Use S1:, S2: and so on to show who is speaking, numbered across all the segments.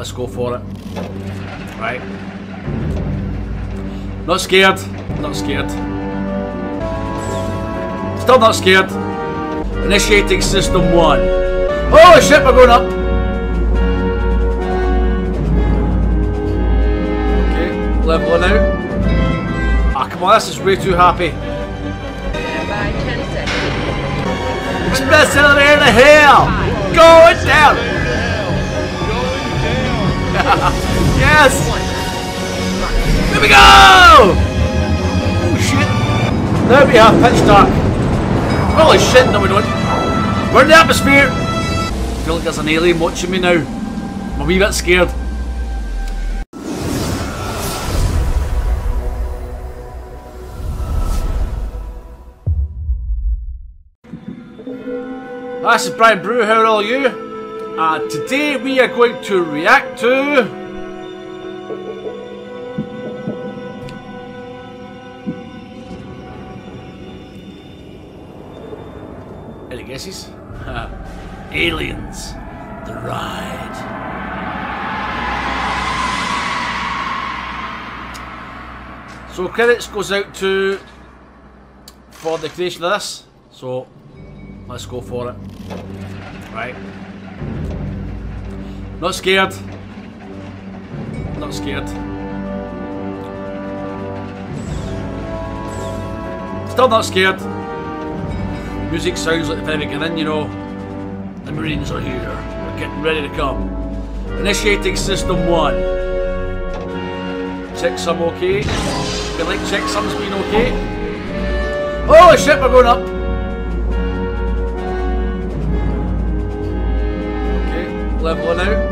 S1: Let's go for it. Right. Not scared. Not scared. Still not scared. Initiating system one. Oh shit, we're going up. Okay, leveling out. Ah, come on, this is way too happy.
S2: By 10 seconds.
S1: Express elevator to hell! Going down! yes! Here we go! Oh shit! Now we have pitch dark. Holy shit, no we don't. We're in the atmosphere! I feel like there's an alien watching me now. I'm a wee bit scared. This is Brian Bru, how are all you? Uh, today we are going to react to... Any guesses? Aliens, the ride. So credits goes out to for the creation of this. So let's go for it. Right. Not scared. Not scared. Still not scared. Music sounds like the very beginning, you know. The Marines are here. We're getting ready to come. Initiating system one. Check some okay. Feel like check some's been okay. Oh shit, we're going up. Okay, leveling out.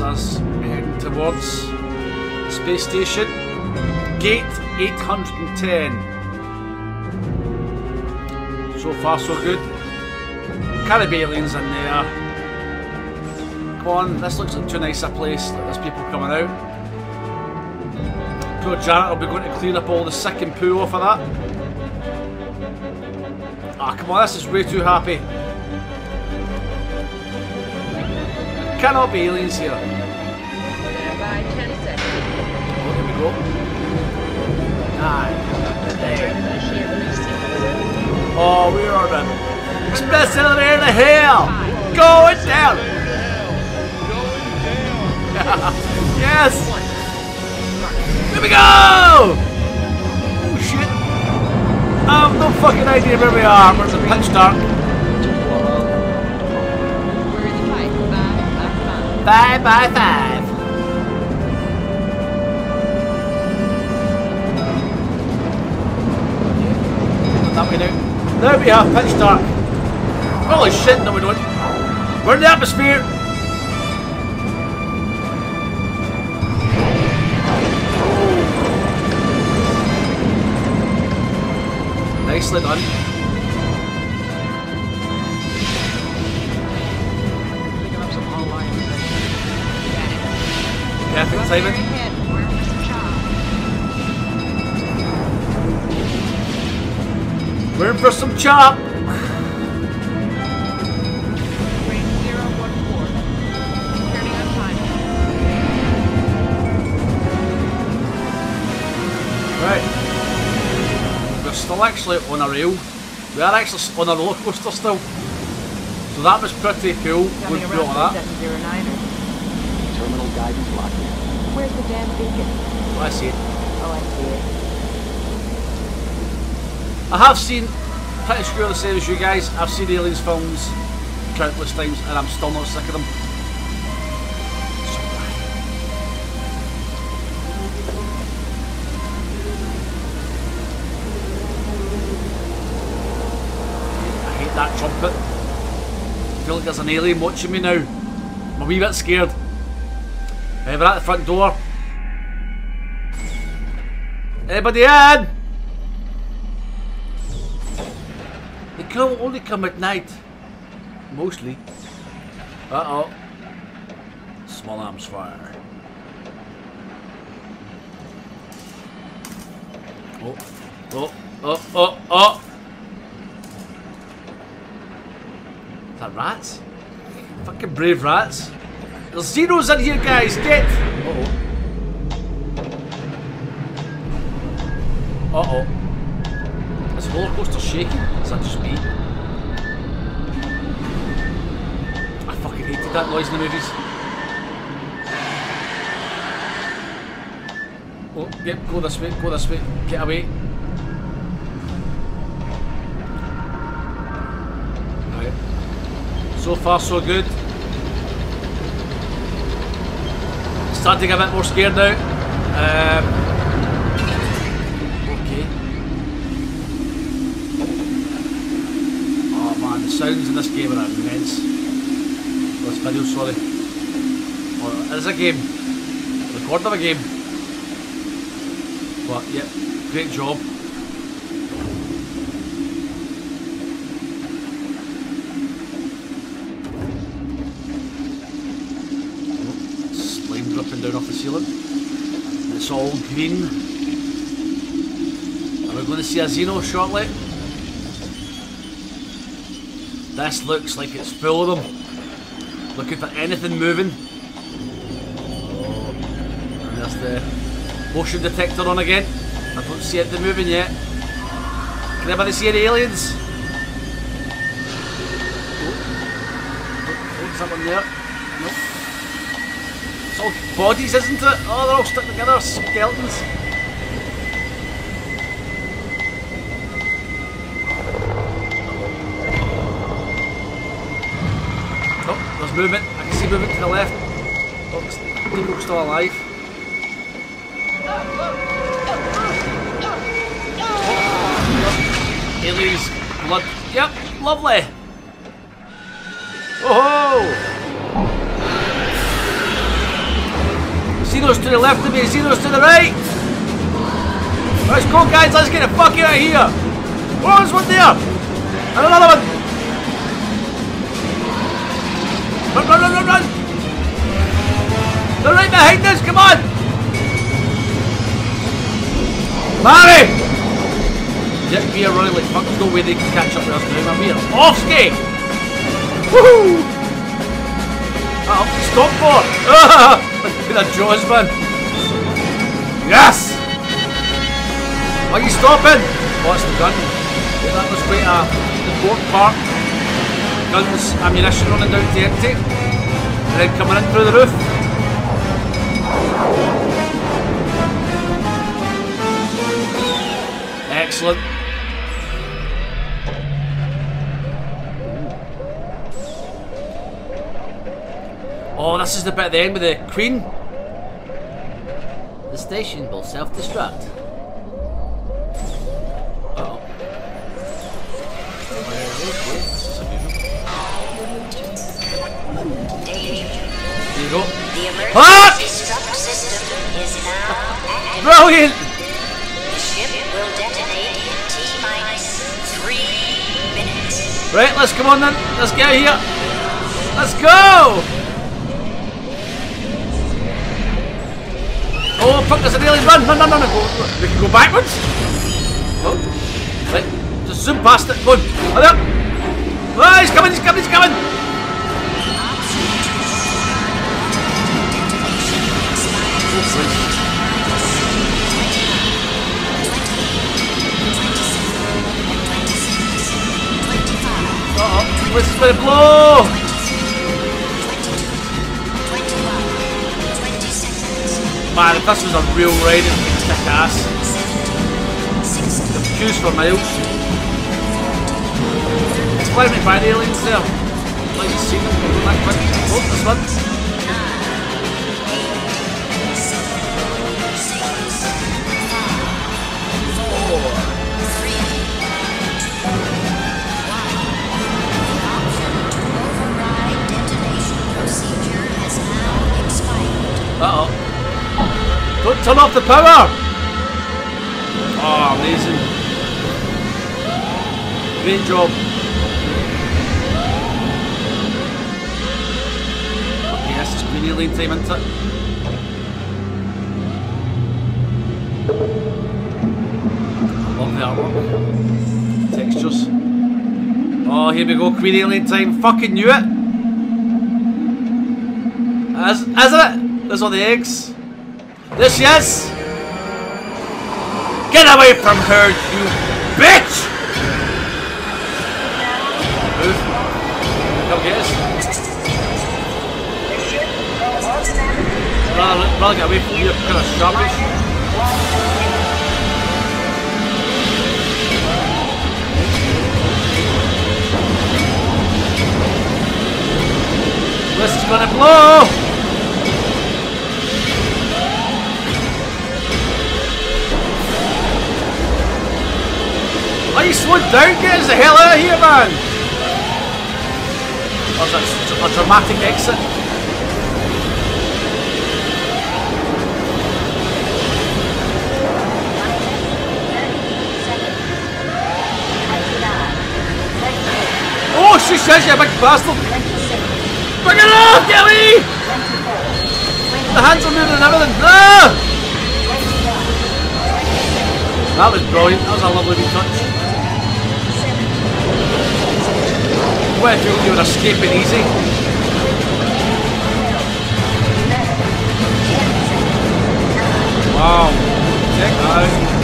S1: Us heading towards the space station? Gate 810. So far so good. Aliens in there. Come on, this looks like too nice a place. There's people coming out. Poor Janet will be going to clean up all the sick and poo off of that. Ah, come on, this is way too happy. Cannot be aliens here. Go. Nine.
S2: Initiate release sequence.
S1: Oh, we are the express elevator to hell! Going down! yes! Here we go! Oh shit! I have no fucking idea where we are. We're in the pitch dark.
S2: We're in the
S1: now. We have pitch dark. Holy shit, no we don't. We're in the atmosphere. Nicely done.
S2: Picking up some online information.
S1: Perfect timing.
S2: For some chop. Range 014. Turning on time.
S1: Right. We're still actually on a rail. We are actually on a roller coaster still. So that was pretty cool going through all that.
S3: Terminal guidance locked in.
S2: Where's the damn beacon?
S1: I see it.
S2: Oh, I see it.
S1: I have seen pretty sure the same as you guys. I've seen aliens films countless times and I'm still not sick of them. I hate that trumpet. I feel like there's an alien watching me now. I'm a wee bit scared. We're at the front door. Anybody in? Come only come at night. Mostly. Uh oh. Small arms fire. Oh, oh, oh, oh, oh. Is that rats? Fucking brave rats. There's zeros in here, guys. Get. Uh oh. Uh oh. Is the roller coaster shaking? Is that just me? I fucking hated that noise in the movies. Oh, yep, go this way, go this way, get away. Right. So far, so good. Starting a bit more scared now. Um, sounds in this game are immense. This video, sorry. It is a game. Record of a game. But yeah, great job. Slime dripping down off the ceiling. It's all green. Are we going to see a Xeno shortly? This looks like it's full of them. Looking for anything moving. Oh, and there's the motion detector on again. I don't see anything moving yet. Can anybody see any aliens? Oh, oh, someone there. Nope. It's all bodies, isn't it? Oh, they're all stuck together, skeletons. Movement. I can see movement to the left. Oh, it's- people still alive. Aliens, blood. Yep, lovely. Oh! Xenos to the left of me, Xenos to the right. Let's go, guys. Let's get the fuck out of here. Oh, there's one there. And another one. Run, run, run, run, run. They're right behind us. Come on. Marty! Yep, we are running like fuck. There's no way they can catch up with us now, man. We are off skate! Woohoo! Oh, stop for! With a jaws, man. Yes! Why are you stopping? Oh, What's the gun? That was quite a important part. Guns, ammunition running down to empty. Then coming in through the roof. Excellent. Oh, this is the bit at the end with the Queen. The station will self-destruct.
S3: T minus three minutes.
S1: Right, let's come on then. Let's get out here. Let's go! Oh, fuck, there's an alien. Run, run, run, run. Go, we can go backwards. Oh, right. Just zoom past it. Go on. Hurry up. Oh, he's coming, he's coming, he's coming. Where's the blow?
S3: 21, 20 seconds,
S1: Man, if this was a real raid, it would kick ass.
S3: 60,
S1: The queues for miles. It's clever me by the aliens there. Like to see them this one.
S3: Expired.
S1: Uh oh. Don't turn off the power! Oh, amazing. Great job. Okay, this is Queen Alien time, isn't it? Love. Textures. Oh, here we go, Queen Alien time. Fucking knew it! Is, isn't it? There's all the eggs. There she is! Get away from her, you bitch! Move. Come get us. Rather, rather get away from your kind of sharpish. Slowed down? Get us the hell out of here, man! Oh, that's a dramatic exit. Oh, she says you big bastard! Bring it up, Kelly! The hands are moving and everything. Ah! That was brilliant. That was a lovely touch. Where if you you were escaping easy. Wow. Check that out.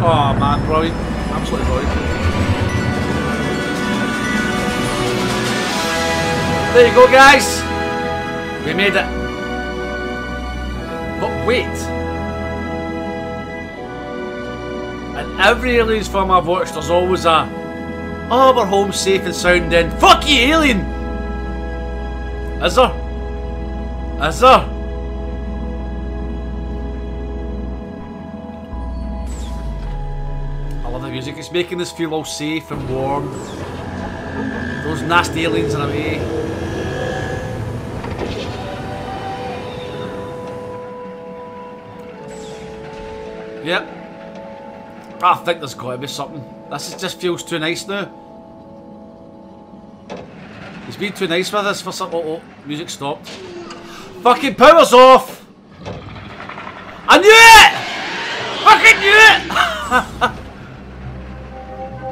S1: Oh man, brilliant. Absolutely brilliant. There you go guys. We made it. But wait. In every aliens film I've watched there's always a Oh we're home safe and sound then fuck you alien! Is there? Is there? I love the music. It's making this feel all safe and warm. Those nasty aliens are away. Yep. I think there's got to be something. This is, just feels too nice now. He's been too nice with us for some. Oh, oh, music stopped. Fucking power's off! I knew it! Fucking knew it!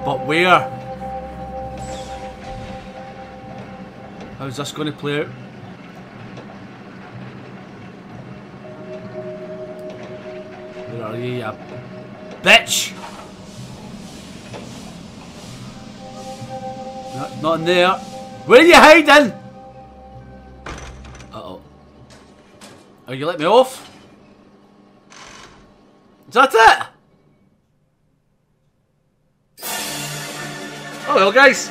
S1: But where? How's this going to play out? Bitch? Not, in there. Where are you hiding? Uh-oh. Are you let me off? Is that it? Oh well guys,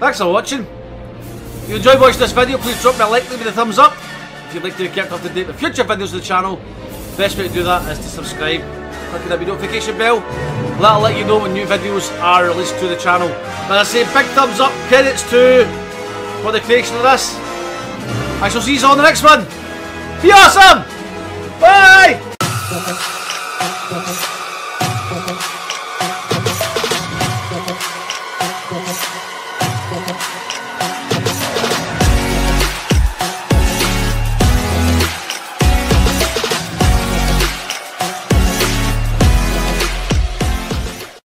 S1: thanks for watching. If you enjoyed watching this video, please drop me a like, leave me a thumbs up. If you'd like to be kept up to date with future videos of the channel, best way to do that is to subscribe, click on the notification bell. That'll let you know when new videos are released to the channel. As I say, big thumbs up, credits to for the creation of this. I shall see you in the next one. Be awesome! Bye!